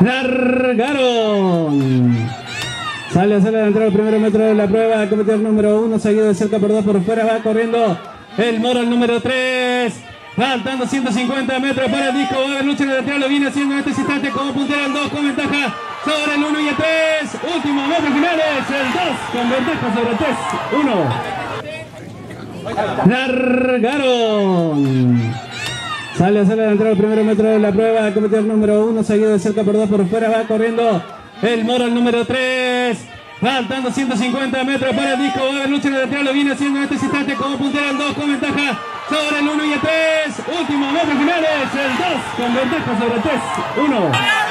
Largaron. Sale sale a entrar el primer metro de la prueba. El número uno, seguido de cerca por dos por fuera. Va corriendo el moro, el número tres. Faltando 150 metros para el disco. Va a haber lucha lateral. Lo viene haciendo en este instante como puntero el 2 con ventaja sobre el 1 y el 3. Últimos metros finales. El 2 con ventaja sobre el 3. 1. Largaron. Sale a entrar el primer metro de la prueba. El competidor número uno, seguido de cerca por dos por fuera. Va corriendo el moro, el número 3. Faltando 150 metros para el disco. Va a haber lucha lateral. Lo viene haciendo en este instante como puntero el 2 con ventaja sobre el 1 y el 3. Últimos metros finales. El 2 con ventaja sobre el 3. 1.